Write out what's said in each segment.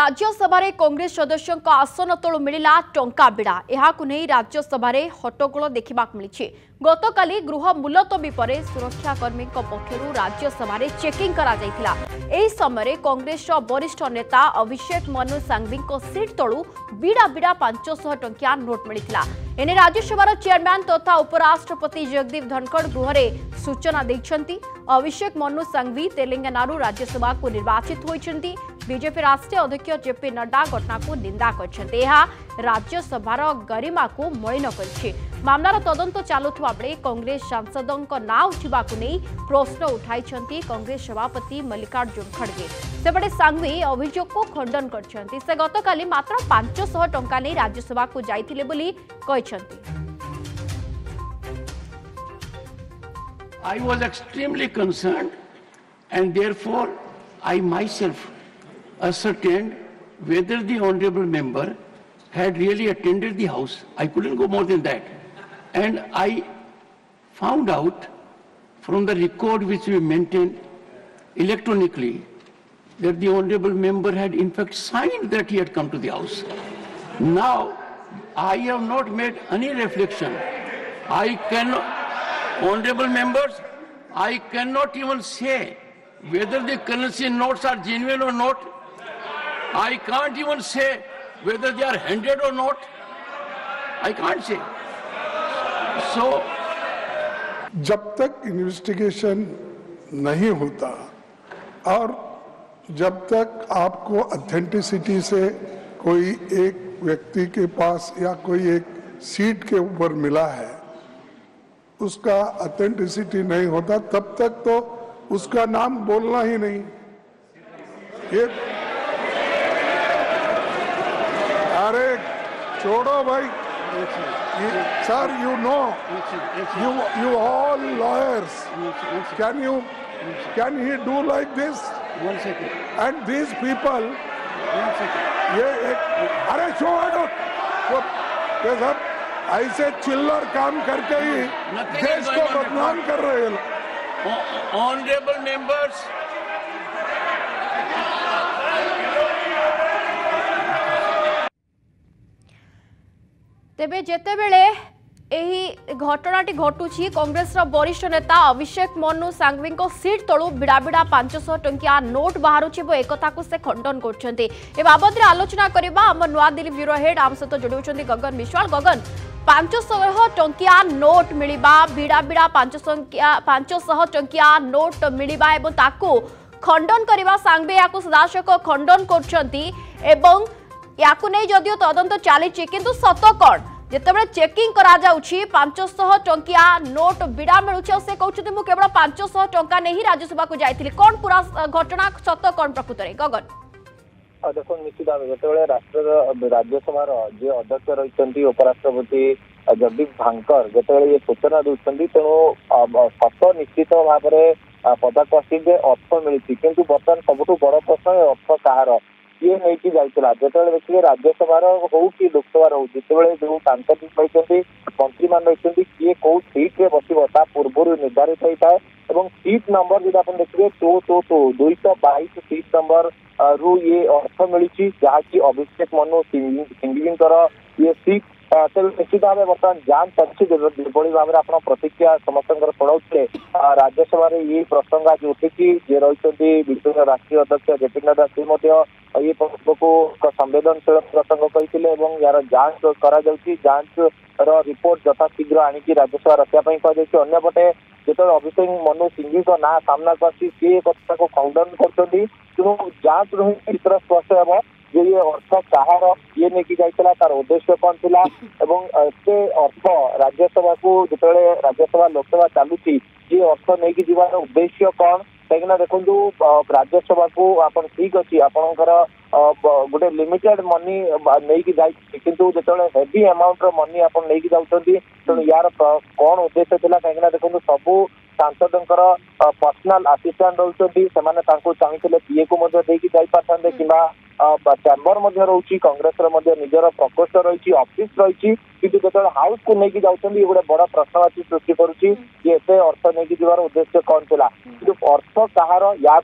राज्यसभा कंग्रेस सदस्य आसन तलु मिला टा बिड़ा यह राज्यसभा हट्टोल देखा मिली गत काली गृह मुलतवी पर सुरक्षाकर्मी पक्ष राज्यसभा चेकिंग समय कंग्रेस वरिष्ठ नेता अभिषेक मनु सांगवी सीट तलु बिड़ा विड़ा पांच टा नोट मिलता एने राज्यसभा चेयरमैन तथा तो उपराष्ट्रपति जगदीप धनखड़ गृह सूचना देखते अभिषेक मनु सांगवी तेलेानु राज्यसभा को निर्वाचित होती विजेपी राष्ट्रीय अध्यक्ष जेपी नड्डा घटना को निंदा कर राज्यसभार गरिमा को मईन कर मामलार तदंत चलुवा बेले कंग्रेस सांसदों ना उठा नहीं प्रश्न उठाई कंग्रेस सभापति मल्लिकार्जुन खड़गे सेपटे सांगवी अभोग को खंडन कर गतकाली मात्र पांचशह टा नहीं राज्यसभा को जाते I was extremely concerned and therefore I myself ascertained whether the honorable member had really attended the house. I couldn't go more than that. And I found out from the record which we maintained electronically that the honorable member had in fact signed that he had come to the house. Now, I have not made any reflection. I cannot, honorable members, I cannot even say whether the currency notes are genuine or not I can't even say whether they are handed or not. I can't say. So, जब तक investigation नहीं होता और जब तक आपको authenticity से कोई एक व्यक्ति के पास या कोई एक सीट के ऊपर मिला है उसका अथेंटिसिटी नहीं होता तब तक तो उसका नाम बोलना ही नहीं ये अरे छोड़ो भाई sir you know you you all lawyers can you can he do like this and this people ये एक अरे छोड़ो तो ये ऐसे चिल्लर काम करके ही देश को बदनाम कर रहे हैं ऑनरेबल मेंबर्स ତେବେ ଯେତେବେଳେ ଏହି ଘଟଣାଟି ଘଟୁଛି କଂଗ୍ରେସର ବରିଷ୍ଠ ନେତା ଅଭିଷେକ ମନୁ ସାଙ୍ଗଭିଙ୍କ ସିଟ୍ ତଳୁ ବିଡ଼ାବିଡ଼ା ପାଞ୍ଚଶହ ଟଙ୍କିଆ ନୋଟ୍ ବାହାରୁଛି ଏବଂ ଏକଥାକୁ ସେ ଖଣ୍ଡନ କରୁଛନ୍ତି ଏ ବାବଦରେ ଆଲୋଚନା କରିବା ଆମ ନୂଆଦିଲ୍ଲୀ ବ୍ୟୁରୋ ହେଡ୍ ଆମ ସହିତ ଯୋଡ଼ାଉଛନ୍ତି ଗଗନ ବିଶ୍ୱାଳ ଗଗନ ପାଞ୍ଚଶହ ଟଙ୍କିଆ ନୋଟ୍ ମିଳିବା ବିଡ଼ାବିଡ଼ା ପାଞ୍ଚଶହ ପାଞ୍ଚଶହ ଟଙ୍କିଆ ନୋଟ୍ ମିଳିବା ଏବଂ ତାକୁ ଖଣ୍ଡନ କରିବା ସାଙ୍ଗଭି ଏହାକୁ ସଦାଶକ ଖଣ୍ଡନ କରୁଛନ୍ତି ଏବଂ ইয়াকু নেই যদিও তদন্ত চালিছে কিন্তু সত কণ যেতবে চেকিং করা যাচ্ছে পাঁচশহ টঙ্কিয়া নোট বিড়া মিলুছে সে কৌন মু কেবল পাঁচশহ টঙ্কা নেই রাজ্যসভা যাই কোণ পুরা ঘটনা সত কোণ প্রকৃতরে গগন দেখুন নিশ্চিত ভাবে যেতবে রাষ্ট্রর রাজ্যসভার যে অধ্যক্ষ রয়েছেন উপরাষ্ট্রপতি জগদীপ ভাঙ্কর যেতবে ইয়ে সূচনা দেছেন তেমু সত নিশ্চিত ভাবে পদাকু আসি যে অর্থ মিছে কিন্তু বর্তমান সবুঠ বড় প্রশ্ন অর্থ কাহার ଇଏ ନେଇକି ଯାଇଥିଲା ଯେତେବେଳେ ଦେଖିଲେ ରାଜ୍ୟସଭାର ହଉ କି ଲୋକସଭାର ହଉ ଯେତେବେଳେ ଯୋଉ ସାଂସଦ ରହିଛନ୍ତି ମନ୍ତ୍ରୀମାନେ ରହିଛନ୍ତି କିଏ କୋଉ ସିଟ୍ରେ ବସିବ ତା ପୂର୍ବରୁ ନିର୍ଦ୍ଧାରିତ ହୋଇଥାଏ ଏବଂ ସିଟ୍ ନମ୍ବର ଯଦି ଆପଣ ଦେଖିବେ ଟୁ ଟୁ ଟୁ ଦୁଇଶହ ବାଇଶ ସିଟ୍ ନମ୍ବର ରୁ ଇଏ ଅର୍ଥ ମିଳିଛି ଯାହାକି ଅଭିଷେକ ମନୁ ସିଂଘିଙ୍କର ଇଏ ସିଟ୍ तेज निश्चित भाव बर्तमान जांच चलती जोभली भाव में आप प्रतिक्रिया समस्त शुणाते राज्यसभा ये प्रसंग आज उठी जे रही विजेपी राष्ट्रीय अध्यक्ष जेपी नड्डा से मध्य ये प्रसंग को एक संवेदनशील प्रसंग कही यार जांच कर जांच रिपोर्ट यथाशीघ्र आणिकी राज्यसभा रखा कहु अंपटे जिते अभिषेक मनु सिंघी ना सामना को आसी सी कथा को खंडन करेणु जांच रु स्पष्ट है ଯେ ଇଏ ଅର୍ଥ କାହାର ଇଏ ନେଇକି ଯାଇଥିଲା ତାର ଉଦ୍ଦେଶ୍ୟ କ'ଣ ଥିଲା ଏବଂ ସେ ଅର୍ଥ ରାଜ୍ୟସଭାକୁ ଯେତେବେଳେ ରାଜ୍ୟସଭା ଲୋକସଭା ଚାଲୁଛି ଇଏ ଅର୍ଥ ନେଇକି ଯିବାର ଉଦ୍ଦେଶ୍ୟ କ'ଣ କାହିଁକିନା ଦେଖନ୍ତୁ ରାଜ୍ୟସଭାକୁ ଆପଣ ଠିକ୍ ଅଛି ଆପଣଙ୍କର ଗୋଟେ ଲିମିଟେଡ୍ ମନି ନେଇକି ଯାଇଛି କିନ୍ତୁ ଯେତେବେଳେ ହେଭି ଆମାଉଣ୍ଟର ମନି ଆପଣ ନେଇକି ଯାଉଛନ୍ତି ତେଣୁ ୟାର କ'ଣ ଉଦ୍ଦେଶ୍ୟ ଥିଲା କାହିଁକିନା ଦେଖନ୍ତୁ ସବୁ ସାଂସଦଙ୍କର ପର୍ସନାଲ ଆସିଷ୍ଟାଣ୍ଟ ରହୁଛନ୍ତି ସେମାନେ ତାଙ୍କୁ ଚାହିଁଥିଲେ ପିଏକୁ ମଧ୍ୟ ଦେଇକି ଯାଇପାରିଥାନ୍ତେ କିମ୍ବା चैंबर रही कंग्रेस निजर प्रकोष्ठ रही अफिस् रही कितु जो हाउस को लेकिन जाऊँगी गोटे बड़ प्रश्नवाची सृष्टि करुच्च अर्थ नहीं जबार उद्देश्य कौन था कि अर्थ कह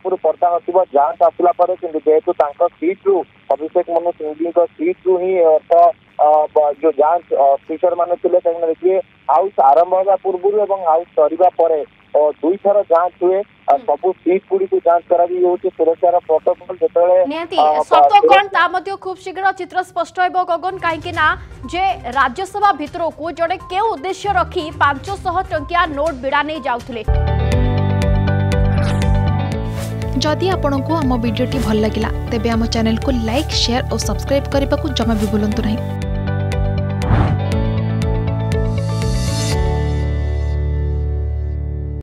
रु पर्दा ना जांच आसला जेहेतु अभिषेक मनु सिंघवी सीट्रु ही अर्थ जो जांच अफिसर मैंने देखिए हाउस आरंभ होगा हाउस सरवा दुई थर जांच हुए हम्म। सब सीट गुड़ को जांच करा भी होती सुरक्षा प्रोटोकल जो सत कौन खुब शीघ्र चित्र स्पष्ट हो गगन कहीं जे राज्यसभा भितर को जड़े के उद्देश्य रखी पांचशह टिया नोट बिड़ाने जा जदि आपंक आम भिड्टे भल लगा तेब चेल को लाइक शेयर और सब्सक्राइब करने को जमा भी भूलु ना